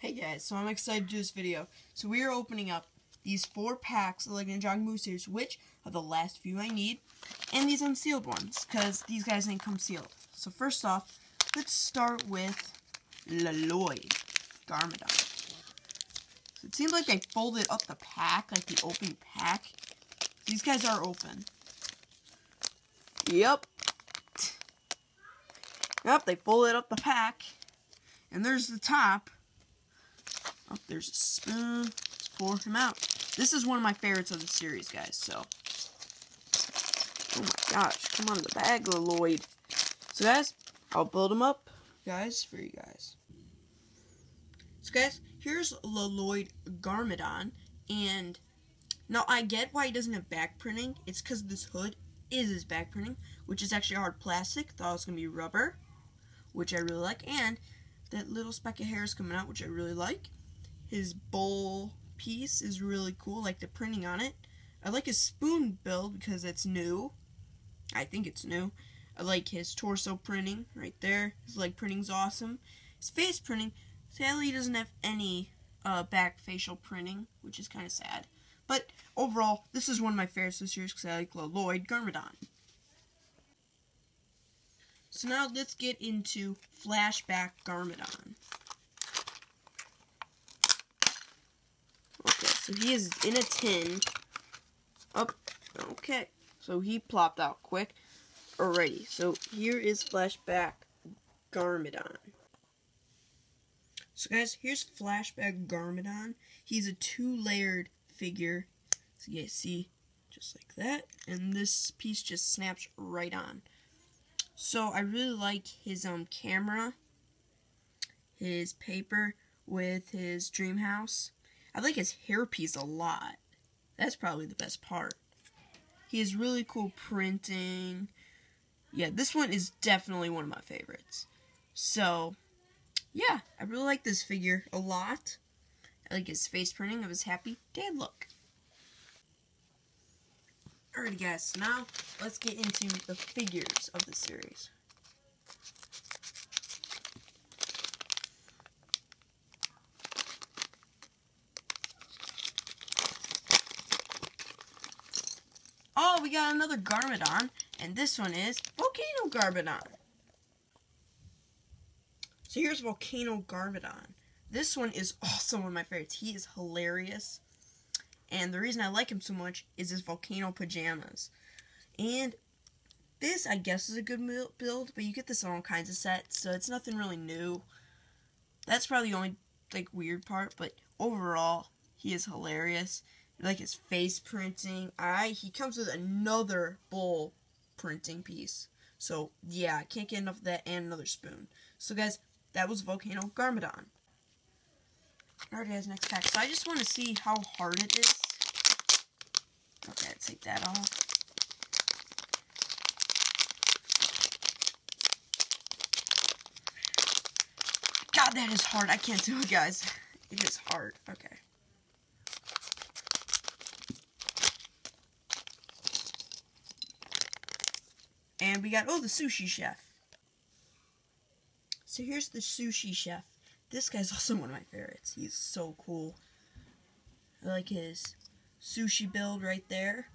Hey guys, so I'm excited to do this video. So we are opening up these four packs of Legend Ball series, which are the last few I need, and these unsealed ones, because these guys didn't come sealed. So first off, let's start with Lloyd Garmadon. So it seems like they folded up the pack, like the open pack. These guys are open. Yep. Yep, they folded up the pack. And there's the top. Oh, there's a spoon. Let's pour him out. This is one of my favorites of the series, guys, so. Oh my gosh, come on the bag, Lloyd. So, guys, I'll build him up, guys, for you guys. So, guys, here's Lloyd Garmadon, and now I get why he doesn't have back printing. It's because this hood is his back printing, which is actually hard plastic. Thought it was going to be rubber, which I really like, and that little speck of hair is coming out, which I really like. His bowl piece is really cool, like the printing on it. I like his spoon build because it's new. I think it's new. I like his torso printing right there. His leg printing's awesome. His face printing, sadly, he doesn't have any uh, back facial printing, which is kind of sad. But overall, this is one of my favorites this year because I like Lloyd Garmadon. So now let's get into Flashback Garmadon. Okay, so he is in a tin. Up. Oh, okay. So he plopped out quick. Alrighty, so here is Flashback Garmadon. So guys, here's Flashback Garmadon. He's a two-layered figure. So you guys see, just like that. And this piece just snaps right on. So I really like his um camera, his paper with his dream house. I like his hairpiece a lot. That's probably the best part. He has really cool printing. Yeah, this one is definitely one of my favorites. So, yeah, I really like this figure a lot. I like his face printing of his happy dad look. Alrighty guys, so now let's get into the figures of the series. Oh, we got another Garmadon, and this one is Volcano Garmadon. So here's Volcano Garmadon. This one is also one of my favorites. He is hilarious. And the reason I like him so much is his volcano pajamas. And this, I guess, is a good build, but you get this on all kinds of sets, so it's nothing really new. That's probably the only, like, weird part, but overall, he is hilarious. Like his face printing. I He comes with another bowl printing piece. So, yeah, I can't get enough of that and another spoon. So, guys, that was Volcano Garmadon. Already has next pack. So I just want to see how hard it is. Okay, take that off. God, that is hard. I can't do it, guys. It is hard. Okay. And we got, oh, the sushi chef. So here's the sushi chef. This guy's also one of my favorites. He's so cool. I like his sushi build right there,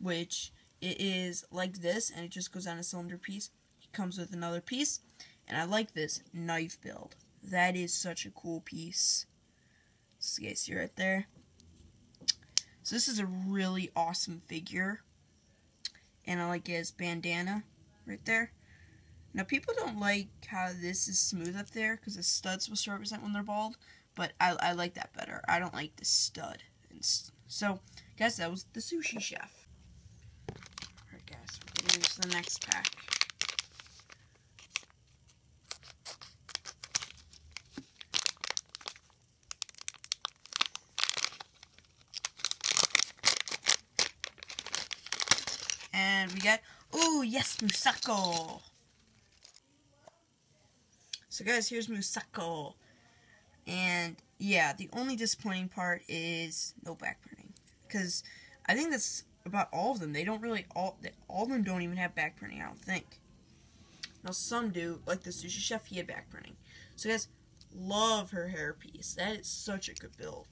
which it is like this, and it just goes on a cylinder piece. He comes with another piece, and I like this knife build. That is such a cool piece. So you guys see right there. So this is a really awesome figure, and I like his bandana right there. Now, people don't like how this is smooth up there because the stud's to represent when they're bald, but I, I like that better. I don't like the stud. And So, guys, that was the sushi chef. Alright, guys, we're getting into the next pack. And we got, oh yes, Misako. So guys, here's Misako. And yeah, the only disappointing part is no back printing. Because I think that's about all of them. They don't really, all, all of them don't even have back printing, I don't think. Now some do, like the sushi chef, he had back printing. So guys, love her hairpiece. That is such a good build.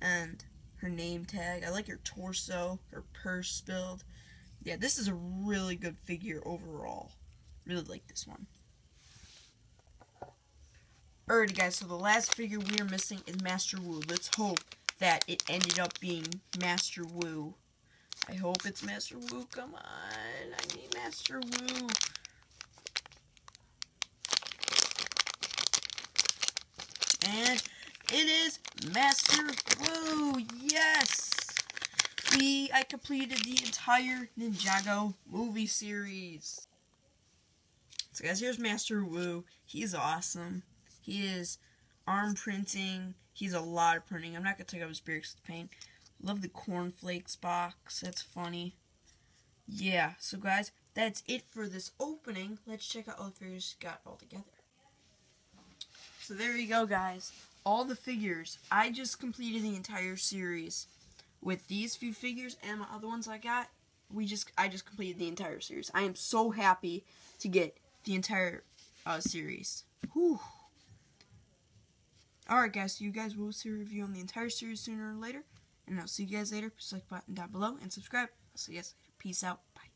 And her name tag. I like her torso, her purse build. Yeah, this is a really good figure overall. Really like this one. Alrighty guys, so the last figure we are missing is Master Wu. Let's hope that it ended up being Master Wu. I hope it's Master Wu. Come on. I need Master Wu. And it is Master Wu. Yes. I completed the entire Ninjago movie series. So guys, here's Master Wu. He's awesome. He is arm printing. He's a lot of printing. I'm not gonna take out his beard paint. Love the cornflakes box. That's funny. Yeah, so guys, that's it for this opening. Let's check out all the figures got all together. So there you go, guys. All the figures. I just completed the entire series with these few figures and my other ones I got. We just I just completed the entire series. I am so happy to get the entire uh, series. Whew. Alright guys, so you guys will see a review on the entire series sooner or later. And I'll see you guys later. Please like button down below and subscribe. I'll see you guys later. Peace out. Bye.